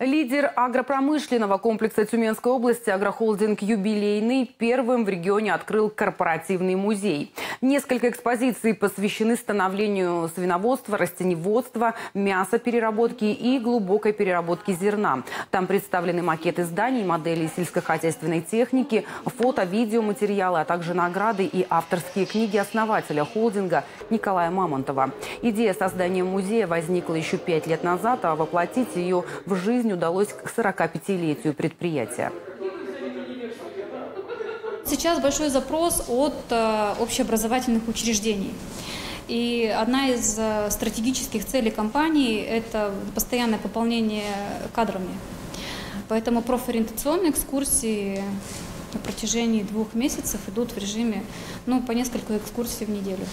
Лидер агропромышленного комплекса Тюменской области агрохолдинг «Юбилейный» первым в регионе открыл корпоративный музей. Несколько экспозиций посвящены становлению свиноводства, растеневодства, мясопереработки и глубокой переработки зерна. Там представлены макеты зданий, модели сельскохозяйственной техники, фото, видеоматериалы, а также награды и авторские книги основателя холдинга Николая Мамонтова. Идея создания музея возникла еще пять лет назад, а воплотить ее в жизнь жизнь удалось к 45-летию предприятия. Сейчас большой запрос от э, общеобразовательных учреждений. И одна из э, стратегических целей компании – это постоянное пополнение кадрами. Поэтому профориентационные экскурсии на протяжении двух месяцев идут в режиме ну, по несколько экскурсий в неделю.